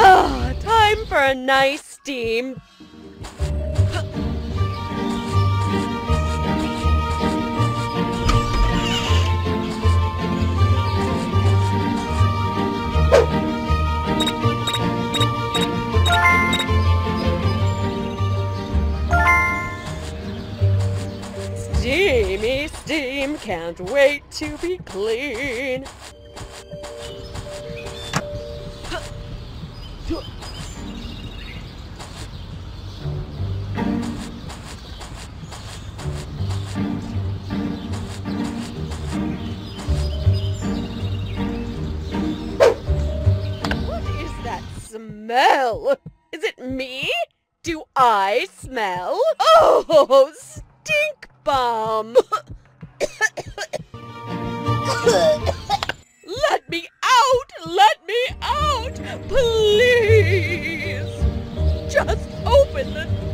Ah, time for a nice steam. Steamy steam, can't wait to be clean. What is that smell? Is it me? Do I smell? Oh, stink bomb! Let me out! Let me out! Please! Just open the door!